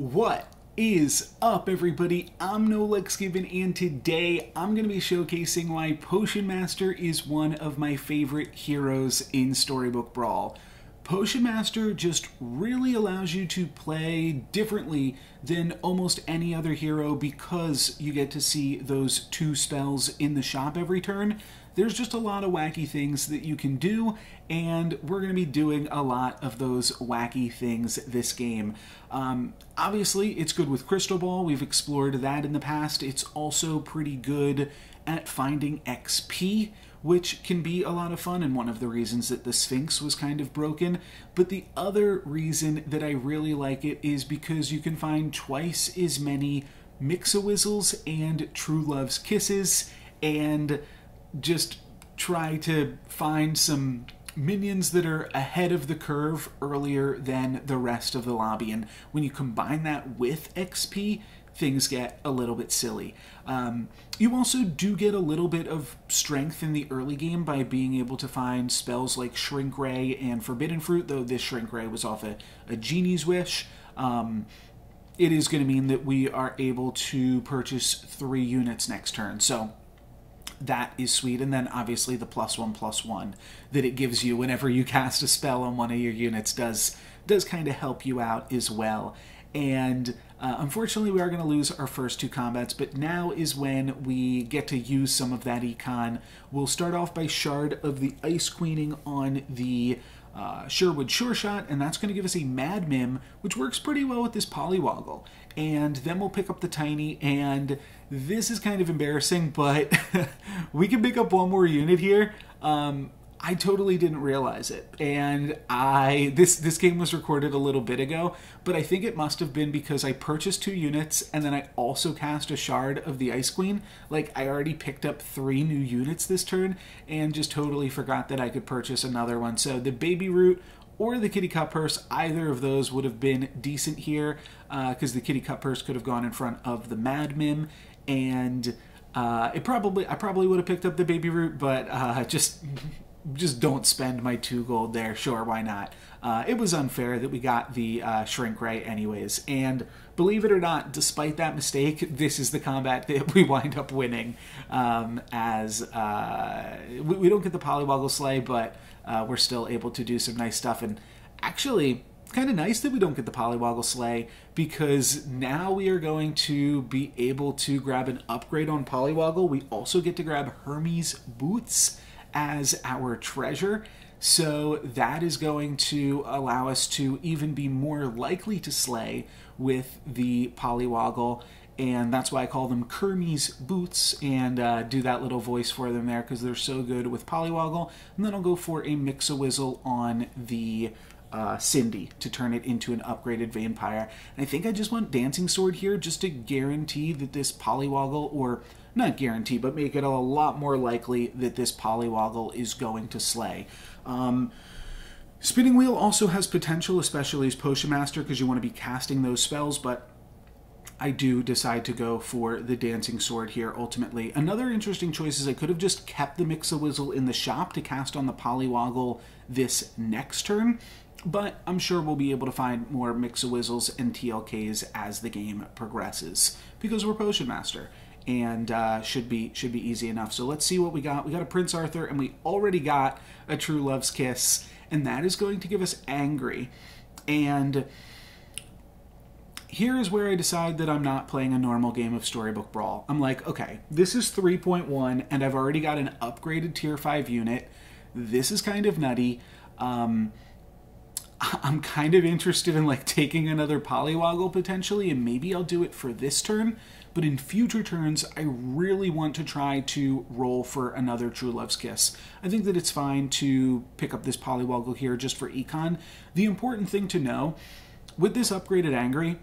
What is up, everybody? I'm NoLucksGiven, and today I'm going to be showcasing why Potion Master is one of my favorite heroes in Storybook Brawl. Potion Master just really allows you to play differently than almost any other hero because you get to see those two spells in the shop every turn. There's just a lot of wacky things that you can do, and we're going to be doing a lot of those wacky things this game. Um, obviously, it's good with Crystal Ball. We've explored that in the past. It's also pretty good at finding XP, which can be a lot of fun and one of the reasons that the Sphinx was kind of broken. But the other reason that I really like it is because you can find twice as many Mix-a-Wizzles and True Love's Kisses, and just try to find some minions that are ahead of the curve earlier than the rest of the lobby. And when you combine that with XP, things get a little bit silly. Um, you also do get a little bit of strength in the early game by being able to find spells like Shrink Ray and Forbidden Fruit, though this Shrink Ray was off a, a Genie's Wish. Um, it is going to mean that we are able to purchase three units next turn. So that is sweet. And then obviously the plus one plus one that it gives you whenever you cast a spell on one of your units does does kind of help you out as well. And uh, unfortunately, we are going to lose our first two combats, but now is when we get to use some of that econ. We'll start off by Shard of the Ice Queening on the uh, Sherwood Sure Shot, and that's going to give us a Mad Mim, which works pretty well with this Polywoggle. And then we'll pick up the Tiny, and this is kind of embarrassing, but we can pick up one more unit here. Um, I totally didn't realize it. And I this this game was recorded a little bit ago, but I think it must have been because I purchased two units and then I also cast a shard of the Ice Queen. Like I already picked up 3 new units this turn and just totally forgot that I could purchase another one. So the Baby Root or the Kitty Cut Purse, either of those would have been decent here because uh, the Kitty Cut Purse could have gone in front of the Mad Mim and uh, it probably I probably would have picked up the Baby Root, but uh, just just don't spend my two gold there. Sure, why not? Uh, it was unfair that we got the uh, shrink ray anyways. And believe it or not, despite that mistake, this is the combat that we wind up winning. Um, as uh, we, we, don't get the polywoggle slay, but uh, we're still able to do some nice stuff. And actually, kind of nice that we don't get the polywoggle slay because now we are going to be able to grab an upgrade on polywoggle. We also get to grab Hermes boots as our treasure. So that is going to allow us to even be more likely to slay with the Polywoggle. And that's why I call them Kermes boots and uh, do that little voice for them there because they're so good with Polywoggle. And then I'll go for a Mix-a-Wizzle on the uh, Cindy to turn it into an upgraded Vampire. And I think I just want Dancing Sword here just to guarantee that this Polywoggle or not guarantee, but make it a lot more likely that this Polywoggle is going to slay. Um, Spinning Wheel also has potential, especially as Potion Master, because you want to be casting those spells, but I do decide to go for the Dancing Sword here ultimately. Another interesting choice is I could have just kept the Mix-a-Wizzle in the shop to cast on the Polywoggle this next turn, but I'm sure we'll be able to find more Mix-a-Wizzles and TLKs as the game progresses, because we're Potion Master and uh, should be should be easy enough. So let's see what we got. We got a Prince Arthur, and we already got a True Love's Kiss, and that is going to give us Angry. And here is where I decide that I'm not playing a normal game of Storybook Brawl. I'm like, okay, this is 3.1, and I've already got an upgraded Tier 5 unit. This is kind of nutty. Um, I'm kind of interested in like taking another Polywoggle potentially, and maybe I'll do it for this turn but in future turns, I really want to try to roll for another True Love's Kiss. I think that it's fine to pick up this Polywoggle here just for econ. The important thing to know, with this upgraded Angry,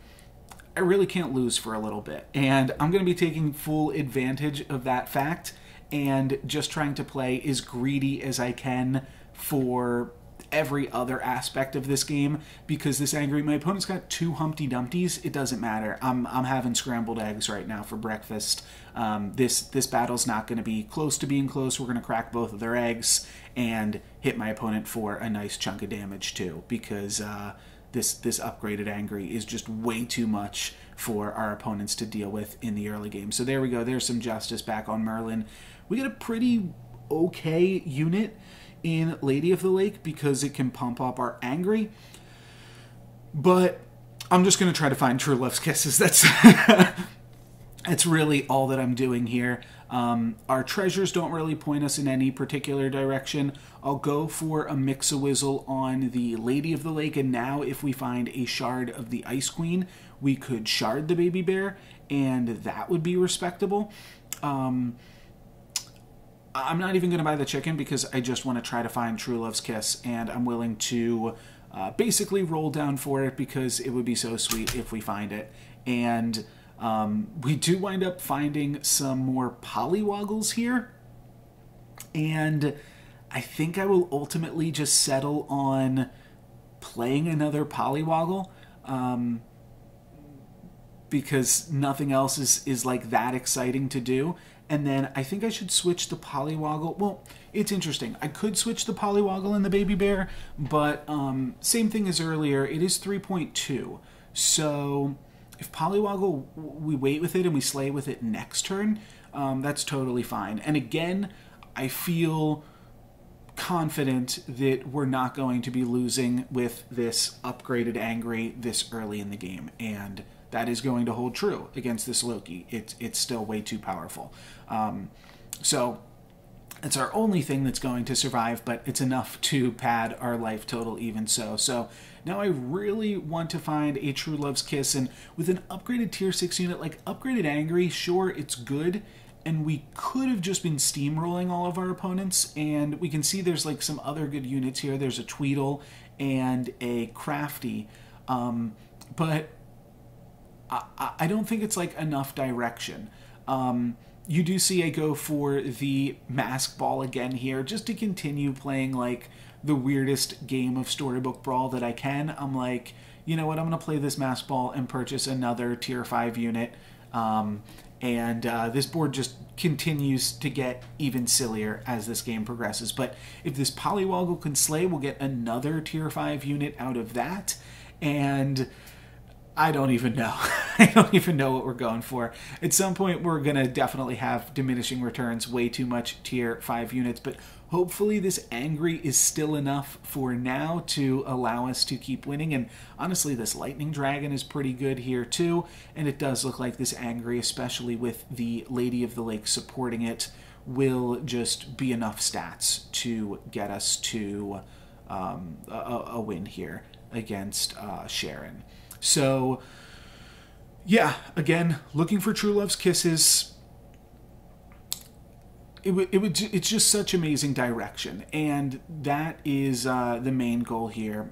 I really can't lose for a little bit. And I'm going to be taking full advantage of that fact and just trying to play as greedy as I can for every other aspect of this game because this angry my opponent's got two Humpty Dumptys. It doesn't matter. I'm I'm having scrambled eggs right now for breakfast. Um, this this battle's not going to be close to being close. We're going to crack both of their eggs and hit my opponent for a nice chunk of damage too because. Uh, this this upgraded angry is just way too much for our opponents to deal with in the early game. So there we go. There's some justice back on Merlin. We get a pretty okay unit in Lady of the Lake because it can pump up our angry. But I'm just going to try to find True Love's Kisses. That's that's really all that I'm doing here. Um, our treasures don't really point us in any particular direction. I'll go for a Mix-a-Wizzle on the Lady of the Lake, and now if we find a shard of the Ice Queen, we could shard the baby bear, and that would be respectable. Um, I'm not even going to buy the chicken because I just want to try to find True Love's Kiss, and I'm willing to uh, basically roll down for it because it would be so sweet if we find it. And um, we do wind up finding some more polywoggles here. And I think I will ultimately just settle on playing another polywoggle. Um, because nothing else is, is like that exciting to do. And then I think I should switch the polywoggle. Well, it's interesting. I could switch the polywoggle and the baby bear, but um, same thing as earlier. It is 3.2. So if polywoggle, we wait with it and we slay with it next turn, um, that's totally fine. And again, I feel confident that we're not going to be losing with this upgraded angry this early in the game. And that is going to hold true against this Loki. It's it's still way too powerful. Um, so it's our only thing that's going to survive, but it's enough to pad our life total even so. So now I really want to find a True Love's Kiss, and with an upgraded tier 6 unit, like upgraded Angry, sure, it's good, and we could have just been steamrolling all of our opponents, and we can see there's like some other good units here. There's a Tweedle and a Crafty, um, but I, I don't think it's like enough direction. Um, you do see I go for the mask ball again here just to continue playing like the weirdest game of storybook brawl that I can. I'm like, you know what, I'm going to play this mask ball and purchase another tier 5 unit. Um, and uh, this board just continues to get even sillier as this game progresses. But if this Polywoggle can slay, we'll get another tier 5 unit out of that. And I don't even know. I don't even know what we're going for. At some point, we're going to definitely have diminishing returns, way too much tier 5 units, but hopefully this angry is still enough for now to allow us to keep winning. And honestly, this lightning dragon is pretty good here too, and it does look like this angry, especially with the Lady of the Lake supporting it, will just be enough stats to get us to um, a, a, win here against uh, Sharon. So, yeah, again, looking for true love's kisses. It would, it would, it's just such amazing direction, and that is uh, the main goal here.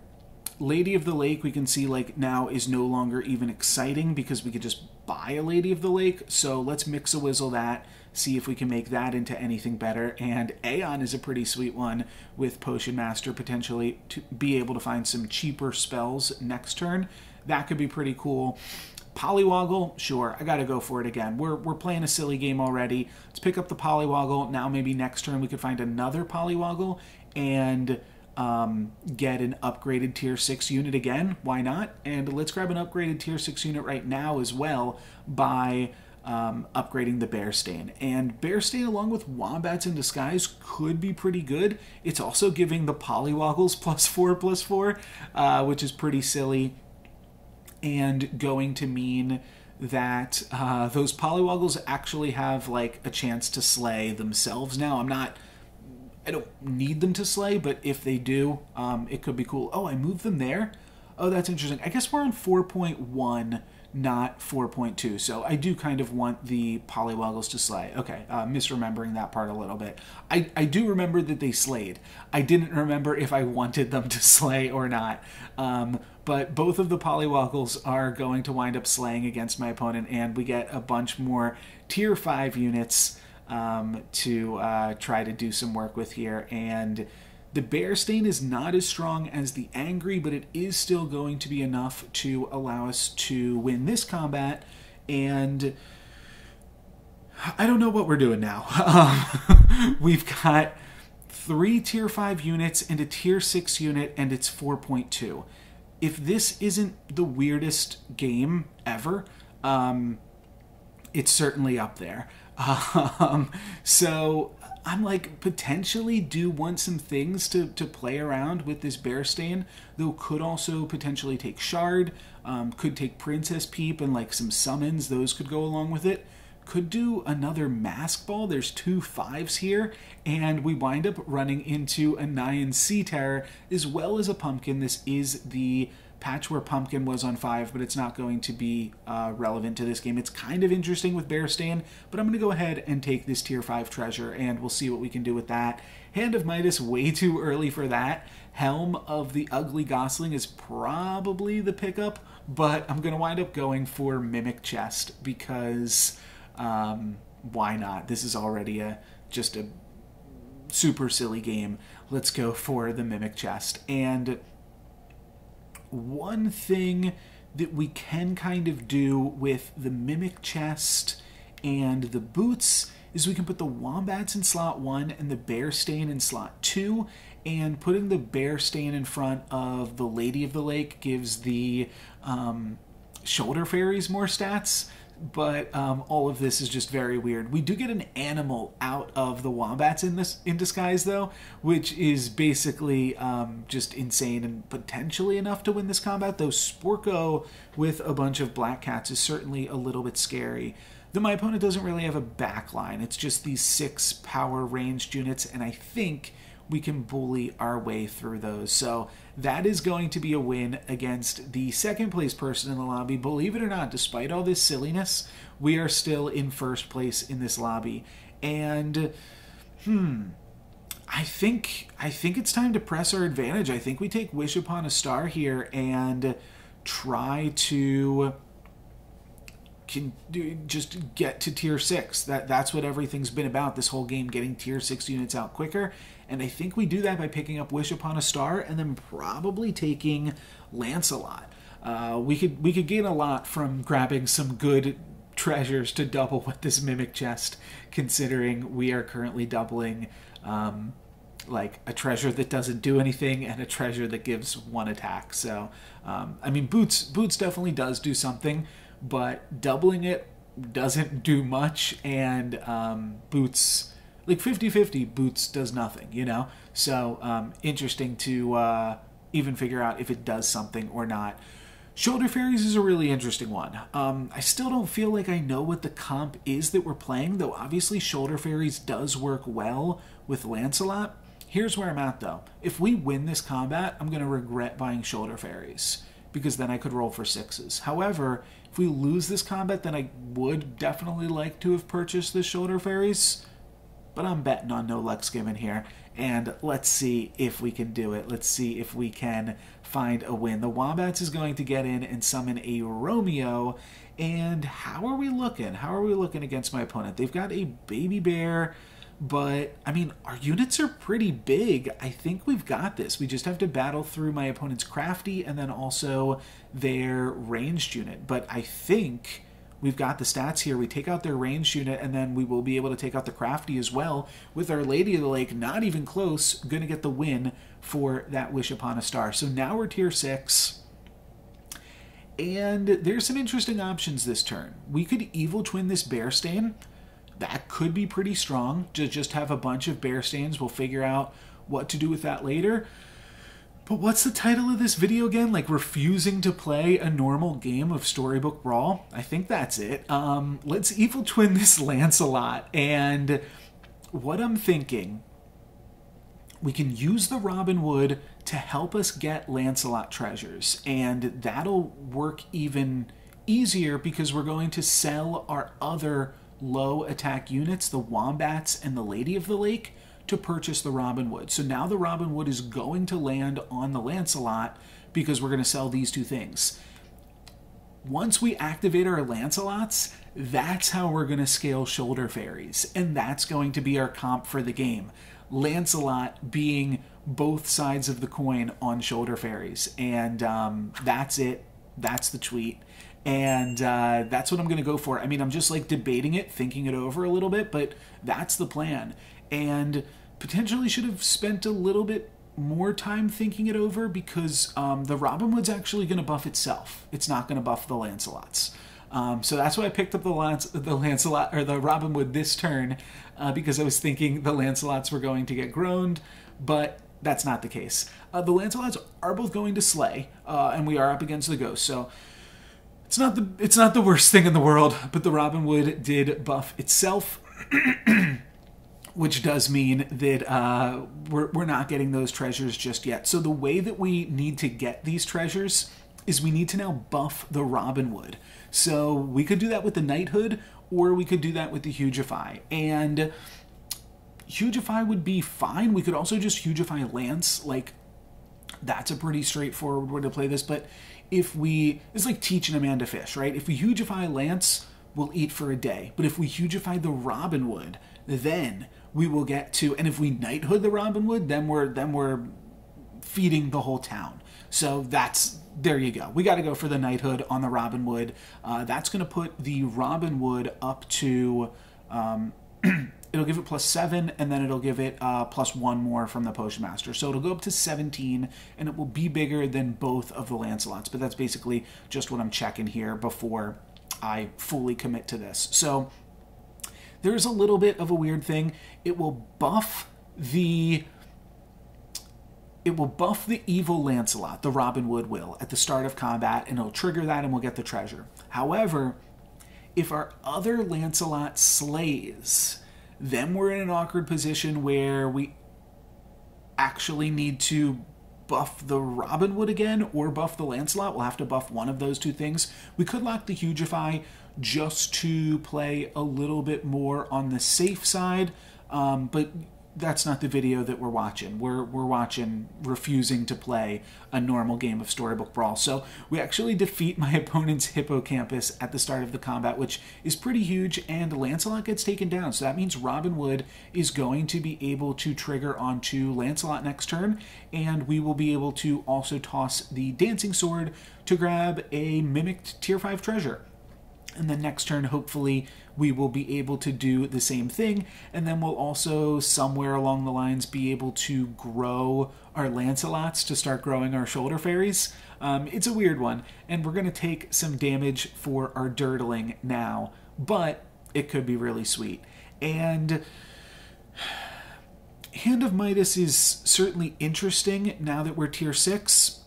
Lady of the Lake, we can see like now is no longer even exciting because we could just buy a Lady of the Lake. So let's Mix-a-Wizzle that, see if we can make that into anything better. And Aeon is a pretty sweet one with Potion Master potentially to be able to find some cheaper spells next turn that could be pretty cool. Polywoggle, sure, I got to go for it again. We're, we're playing a silly game already. Let's pick up the Polywoggle. Now maybe next turn we could find another Polywoggle and um, get an upgraded tier 6 unit again. Why not? And let's grab an upgraded tier 6 unit right now as well by um, upgrading the Bearstein. And Bearstein, along with Wombats in Disguise, could be pretty good. It's also giving the Polywoggles plus 4 plus 4, uh, which is pretty silly and going to mean that uh, those polywoggles actually have like a chance to slay themselves now. I'm not, I don't need them to slay, but if they do, um, it could be cool. Oh, I moved them there? Oh, that's interesting. I guess we're on 4.1 not 4.2. So I do kind of want the polywoggles to slay. Okay, uh, misremembering that part a little bit. I, I do remember that they slayed. I didn't remember if I wanted them to slay or not. Um, but both of the polywoggles are going to wind up slaying against my opponent, and we get a bunch more tier 5 units um, to uh, try to do some work with here. And the Bearstein is not as strong as the Angry, but it is still going to be enough to allow us to win this combat. And I don't know what we're doing now. Um, we've got three tier 5 units and a tier 6 unit, and it's 4.2. if this isn't the weirdest game ever, um, it's certainly up there. Um, so I'm like potentially do want some things to, to play around with this Bearstein, though could also potentially take shard, um, could take princess peep and like some summons, those could go along with it. Could do another mask ball. There's two fives here, and we wind up running into a Nian Sea Terror as well as a pumpkin. This is the patch where Pumpkin was on 5, but it's not going to be uh, relevant to this game. It's kind of interesting with Bearstein, but I'm going to go ahead and take this Tier 5 treasure, and we'll see what we can do with that. Hand of Midas, way too early for that. Helm of the Ugly Gosling is probably the pickup, but I'm going to wind up going for Mimic Chest because um, why not? This is already a just a super silly game. Let's go for the Mimic Chest. And one thing that we can kind of do with the Mimic Chest and the boots is we can put the Wombats in slot 1 and the Bearstein in slot 2, and putting the Bearstein in front of the Lady of the Lake gives the um, Shoulder Fairies more stats but um, all of this is just very weird. We do get an animal out of the wombats in this in disguise, though, which is basically um, just insane and potentially enough to win this combat. Though Sporko with a bunch of black cats is certainly a little bit scary. Though my opponent doesn't really have a backline. It's just these six power ranged units, and I think we can bully our way through those. So that is going to be a win against the second place person in the lobby. Believe it or not, despite all this silliness, we are still in first place in this lobby. And hmm, I think I think it's time to press our advantage. I think we take Wish Upon a Star here and try to can do, just get to tier six. That that's what everything's been about this whole game, getting tier six units out quicker. And I think we do that by picking up Wish Upon a Star and then probably taking Lancelot. Uh, we could we could gain a lot from grabbing some good treasures to double with this mimic chest, considering we are currently doubling um, like a treasure that doesn't do anything and a treasure that gives one attack. So um, I mean, boots boots definitely does do something, but doubling it doesn't do much, and um, boots like 50-50 boots does nothing you know? So um, interesting to uh, even figure out if it does something or not. Shoulder fairies is a really interesting one. Um, i still don't feel like i know what the comp is that we're playing though obviously shoulder fairies does work well with lancelot. Here's where i'm at though. If we win this combat i'm going to regret buying shoulder fairies because then i could roll for sixes. However if we lose this combat then i would definitely like to have purchased the shoulder fairies but I'm betting on no Lucks Given here. And let's see if we can do it. Let's see if we can find a win. The Wombats is going to get in and summon a Romeo. And how are we looking? How are we looking against my opponent? They've got a Baby Bear, but I mean, our units are pretty big. I think we've got this. We just have to battle through my opponent's Crafty and then also their ranged unit. But I think we've got the stats here. We take out their ranged unit, and then we will be able to take out the crafty as well. With our Lady of the Lake, not even close, going to get the win for that Wish Upon a Star. So now we're tier 6. And there's some interesting options this turn. We could Evil Twin this Bearstein. That could be pretty strong. To just have a bunch of Bearsteins. We'll figure out what to do with that later. But what's the title of this video again? Like refusing to play a normal game of Storybook Brawl? I think that's it. Um, let's evil twin this Lancelot. And what I'm thinking, we can use the Robin Wood to help us get Lancelot treasures. And that'll work even easier because we're going to sell our other low attack units, the Wombats and the Lady of the Lake, to purchase the Robin Wood. So now the Robin Wood is going to land on the Lancelot because we're going to sell these two things. Once we activate our Lancelots, that's how we're going to scale Shoulder Fairies, and that's going to be our comp for the game. Lancelot being both sides of the coin on Shoulder Fairies, and um, that's it. That's the tweet and uh, that's what I'm going to go for. I mean, I'm just like debating it, thinking it over a little bit, but that's the plan and potentially should have spent a little bit more time thinking it over because um, the Robin Hood's actually going to buff itself. It's not going to buff the Lancelots. Um, so that's why I picked up the Lance, the Lancelot or the Robin Hood this turn uh, because I was thinking the Lancelots were going to get groaned, but that's not the case. Uh, the Lancelots are both going to slay, uh, and we are up against the Ghost. So it's not the it's not the worst thing in the world. But the Robin Hood did buff itself. which does mean that uh, we're, we're not getting those treasures just yet. So the way that we need to get these treasures is we need to now buff the Robin Hood. So we could do that with the Knighthood, or we could do that with the Hugify. And Hugify would be fine. We could also just Hugify Lance. Like, that's a pretty straightforward way to play this. But if we, it's like teaching a man to fish, right? If we Hugify Lance, we'll eat for a day. But if we Hugify the Robin Hood, then we will get to, and if we Knighthood the Robin Hood, then we're then we're feeding the whole town. So that's there you go. We got to go for the knighthood on the Robin Hood. Uh, that's going to put the Robin Hood up to. Um, it'll give it plus seven, and then it'll give it uh, plus one more from the Potion Master. So it'll go up to 17, and it will be bigger than both of the Lancelots. But that's basically just what I'm checking here before I fully commit to this. So there's a little bit of a weird thing. It will buff the it will buff the evil Lancelot, the Robin Hood will, at the start of combat, and it'll trigger that and we'll get the treasure. However, if our other Lancelot slays, then we're in an awkward position where we actually need to buff the Robin Hood again or buff the Lancelot. We'll have to buff one of those two things. We could lock the Hugify just to play a little bit more on the safe side, um, but that's not the video that we're watching. We're we're watching refusing to play a normal game of Storybook Brawl. So we actually defeat my opponent's hippocampus at the start of the combat, which is pretty huge, and Lancelot gets taken down. So that means Robin Wood is going to be able to trigger onto Lancelot next turn, and we will be able to also toss the dancing sword to grab a mimicked tier 5 treasure. And then next turn, hopefully, we will be able to do the same thing. And then we'll also, somewhere along the lines, be able to grow our Lancelots to start growing our shoulder fairies. Um, it's a weird one. And we're going to take some damage for our Dirtling now. But it could be really sweet. And. Hand of Midas is certainly interesting now that we're tier 6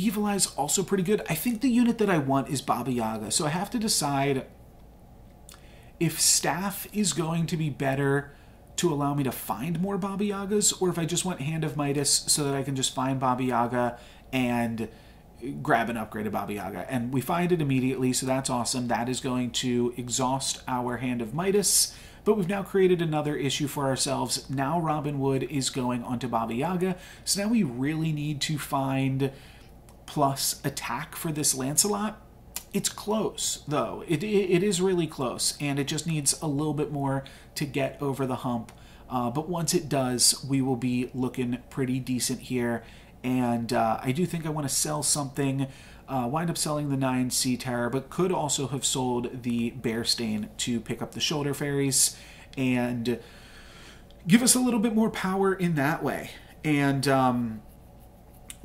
Evil Eye's also pretty good. I think the unit that I want is Baba Yaga, so I have to decide if Staff is going to be better to allow me to find more Baba Yagas, or if I just want Hand of Midas so that I can just find Baba Yaga and grab an upgraded Baba Yaga. And we find it immediately, so that's awesome. That is going to exhaust our Hand of Midas. But we've now created another issue for ourselves. Now Robin Hood is going onto Baba Yaga. So now we really need to find plus attack for this Lancelot. It's close, though. It, it, it is really close, and it just needs a little bit more to get over the hump. Uh, but once it does, we will be looking pretty decent here. And uh, I do think I want to sell something. Uh, wind up selling the 9C Terror, but could also have sold the Bearstein to pick up the Shoulder Fairies and give us a little bit more power in that way. And um,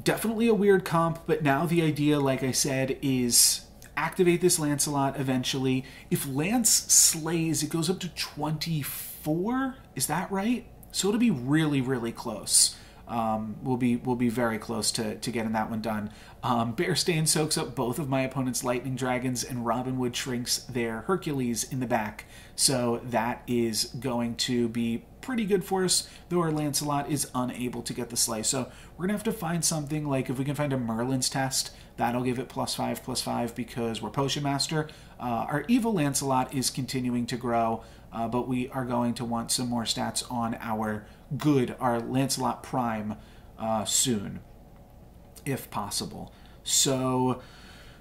definitely a weird comp, but now the idea, like I said, is activate this Lancelot eventually. If Lance slays, it goes up to 24. Is that right? So it'll be really, really close. Um, we'll be we'll be very close to, to getting that one done. Um, Bearstein soaks up both of my opponent's lightning dragons, and Robin Hood shrinks their Hercules in the back. So that is going to be pretty good for us, though our Lancelot is unable to get the slay. So we're going to have to find something like if we can find a Merlin's test, that'll give it plus five, plus five because we're Potion Master. Uh, our Evil Lancelot is continuing to grow, uh, but we are going to want some more stats on our good, our Lancelot Prime uh, soon, if possible. So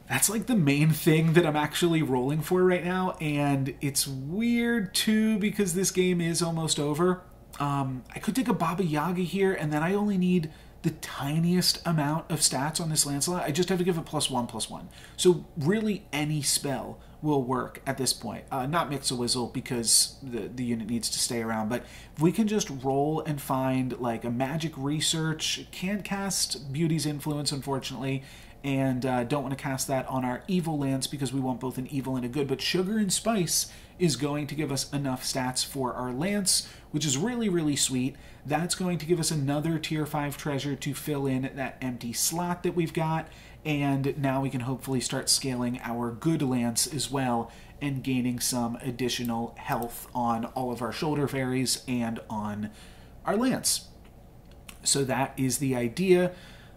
that's like the main thing that I'm actually rolling for right now, and it's weird too because this game is almost over. Um, I could take a Baba Yaga here, and then I only need the tiniest amount of stats on this Lancelot. I just have to give a plus one, plus one. So really any spell will work at this point. Uh, not Mix-a-Wizzle because the, the unit needs to stay around, but if we can just roll and find like a magic research, can't cast Beauty's Influence unfortunately, and uh, don't want to cast that on our evil lance because we want both an evil and a good, but Sugar and Spice is going to give us enough stats for our lance, which is really, really sweet. That's going to give us another tier 5 treasure to fill in that empty slot that we've got, and now we can hopefully start scaling our good lance as well and gaining some additional health on all of our shoulder fairies and on our lance. So that is the idea.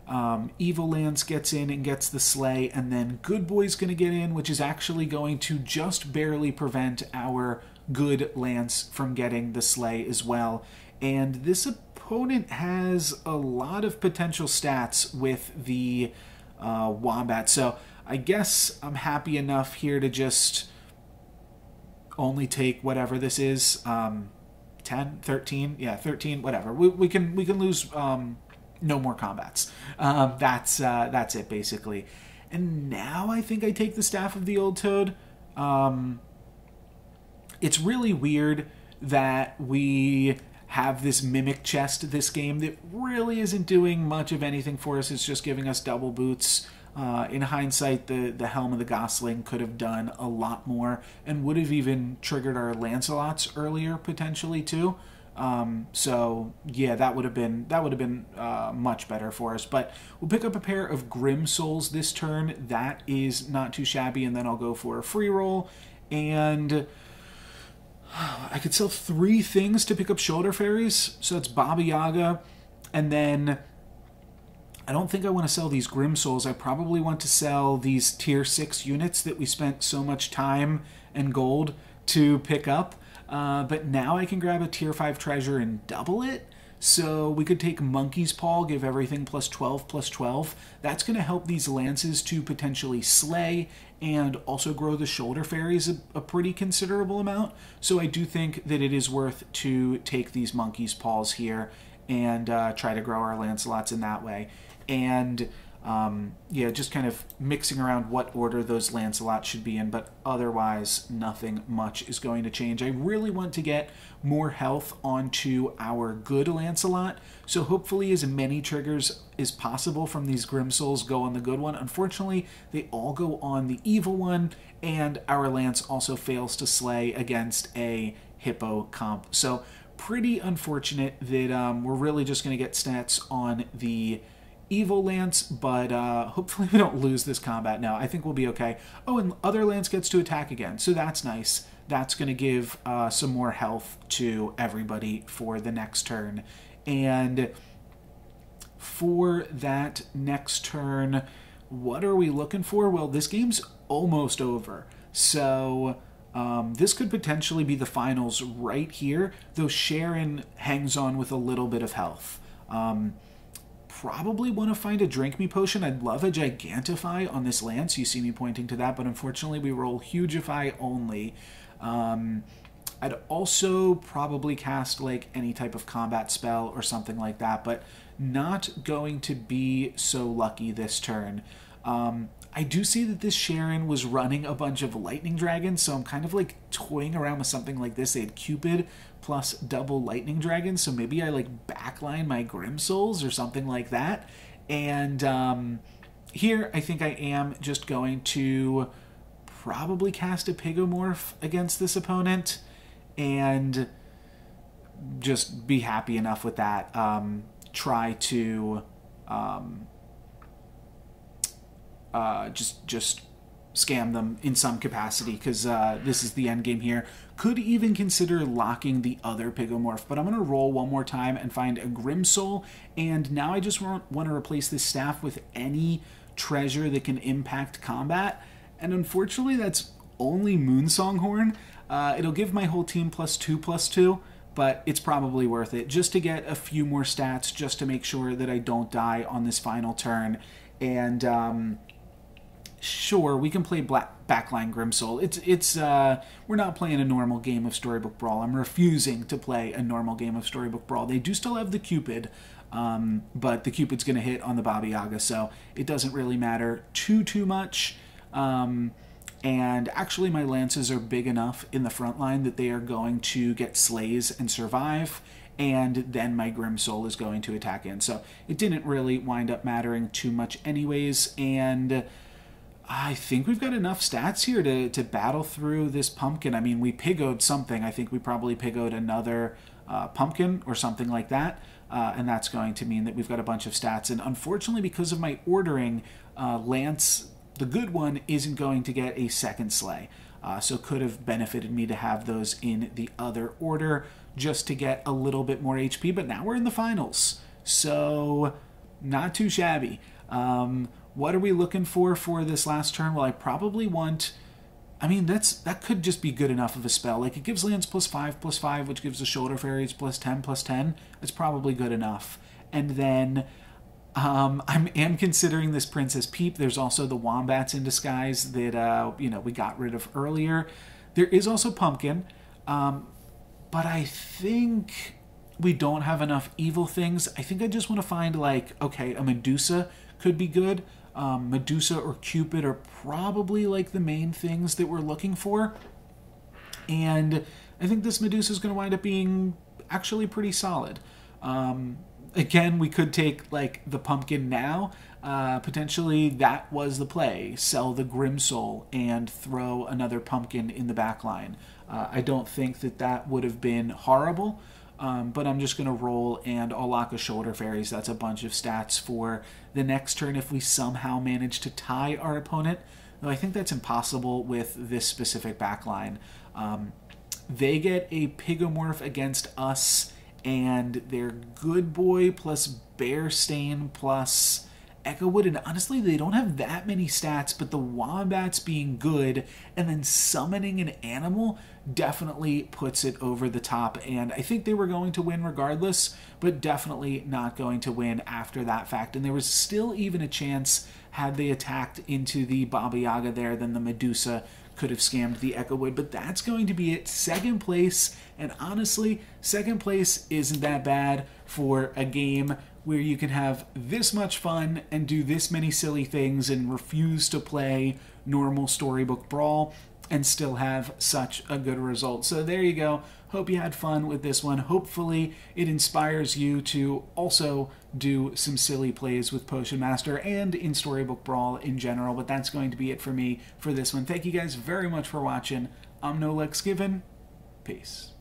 Um, Evil Lance gets in and gets the slay, and then Good Boy's going to get in, which is actually going to just barely prevent our Good Lance from getting the slay as well. And this opponent has a lot of potential stats with the uh, Wombat, so I guess I'm happy enough here to just only take whatever this is. Um, 10, 13, yeah, 13, whatever. We, we can we can lose um, no more combats. Um, that's uh, that's it basically. And now I think I take the staff of the old toad. Um, it's really weird that we have this mimic chest this game that really isn't doing much of anything for us. It's just giving us double boots. Uh, in hindsight, the, the Helm of the Gosling could have done a lot more and would have even triggered our Lancelots earlier, potentially, too. Um, so yeah, that would have been that would have been uh, much better for us. But we'll pick up a pair of Grim Souls this turn. That is not too shabby, and then I'll go for a free roll, and I could sell three things to pick up Shoulder Fairies. So it's Baba Yaga, and then I don't think I want to sell these Grim Souls. I probably want to sell these Tier Six units that we spent so much time and gold to pick up. Uh, but now I can grab a tier 5 treasure and double it. So we could take Monkey's Paw, give everything plus 12, plus 12. That's going to help these lances to potentially slay and also grow the shoulder fairies a, a, pretty considerable amount. So I do think that it is worth to take these Monkey's Paws here and uh, try to grow our Lancelots in that way. And um, yeah, just kind of mixing around what order those Lancelot should be in, but otherwise nothing much is going to change. I really want to get more health onto our good Lancelot, so hopefully as many triggers as possible from these Grim Souls go on the good one. Unfortunately, they all go on the evil one, and our Lance also fails to slay against a Hippo comp. So pretty unfortunate that um, we're really just going to get stats on the evil lance, but uh, hopefully we don't lose this combat now. I think we'll be okay. Oh, and other lance gets to attack again, so that's nice. That's going to give uh, some more health to everybody for the next turn. And for that next turn, what are we looking for? Well, this game's almost over. So um, this could potentially be the finals right here, though Sharon hangs on with a little bit of health. Um, probably want to find a Drink Me potion. I'd love a Gigantify on this Lance. You see me pointing to that, but unfortunately we roll Hugify only. Um, I'd also probably cast like any type of combat spell or something like that, but not going to be so lucky this turn. Um, I do see that this Sharon was running a bunch of lightning dragons, so I'm kind of like toying around with something like this. They had Cupid plus double lightning dragons, so maybe I like backline my Grim Souls or something like that. And um, here, I think I am just going to probably cast a Pigomorph against this opponent and just be happy enough with that. Um, try to um, uh, just just scam them in some capacity because uh, this is the end game here. Could even consider locking the other Pigomorph, but I'm going to roll one more time and find a Grim Soul, and now I just want, want to replace this staff with any treasure that can impact combat, and unfortunately that's only Moonsong Horn. Uh, it'll give my whole team plus two plus two, but it's probably worth it just to get a few more stats, just to make sure that I don't die on this final turn. And um, sure we can play black backline Grimsoul. It's it's uh, we're not playing a normal game of Storybook Brawl. I'm refusing to play a normal game of Storybook Brawl. They do still have the Cupid, Um, but the Cupid's going to hit on the Baba Yaga, so it doesn't really matter too, too much. Um, and actually, my lances are big enough in the front line that they are going to get slays and survive. And then my Grim Soul is going to attack in. So it didn't really wind up mattering too much, anyways. And I think we've got enough stats here to, to battle through this pumpkin. I mean, we pigoed something. I think we probably pigoed another uh, pumpkin or something like that. Uh, and that's going to mean that we've got a bunch of stats. And unfortunately, because of my ordering, uh, Lance the good one isn't going to get a second slay. Uh, so could have benefited me to have those in the other order just to get a little bit more HP. But now we're in the finals, so not too shabby. Um, what are we looking for for this last turn? Well, I probably want. I mean, that's that could just be good enough of a spell. Like it gives Lance plus five, plus five, which gives the shoulder fairies plus ten, plus ten. It's probably good enough. And then um, I am considering this Princess Peep. There's also the Wombats in Disguise that uh, you know we got rid of earlier. There is also Pumpkin, um, but I think we don't have enough evil things. I think I just want to find like okay, a Medusa could be good. Um, Medusa or Cupid are probably like the main things that we're looking for, and I think this Medusa is going to wind up being actually pretty solid. Um, again, we could take like the pumpkin now. Uh, potentially, that was the play: sell the Grim Soul and throw another pumpkin in the back line. Uh, I don't think that that would have been horrible. Um, but I'm just going to roll and I'll lock a shoulder fairies. That's a bunch of stats for the next turn if we somehow manage to tie our opponent. Though I think that's impossible with this specific backline. Um, they get a Pigomorph against us and they're Good Boy plus Bearstein plus Echo Wood, and honestly, they don't have that many stats, but the Wombats being good and then summoning an animal definitely puts it over the top. And I think they were going to win regardless, but definitely not going to win after that fact. And there was still even a chance, had they attacked into the Baba Yaga there, then the Medusa could have scammed the Echo Wood, but that's going to be it. Second place, and honestly, second place isn't that bad for a game where you can have this much fun and do this many silly things and refuse to play normal storybook brawl and still have such a good result. So there you go. Hope you had fun with this one. Hopefully, it inspires you to also do some silly plays with Potion Master and in Storybook Brawl in general. But that's going to be it for me for this one. Thank you guys very much for watching. I'm No Given. Peace.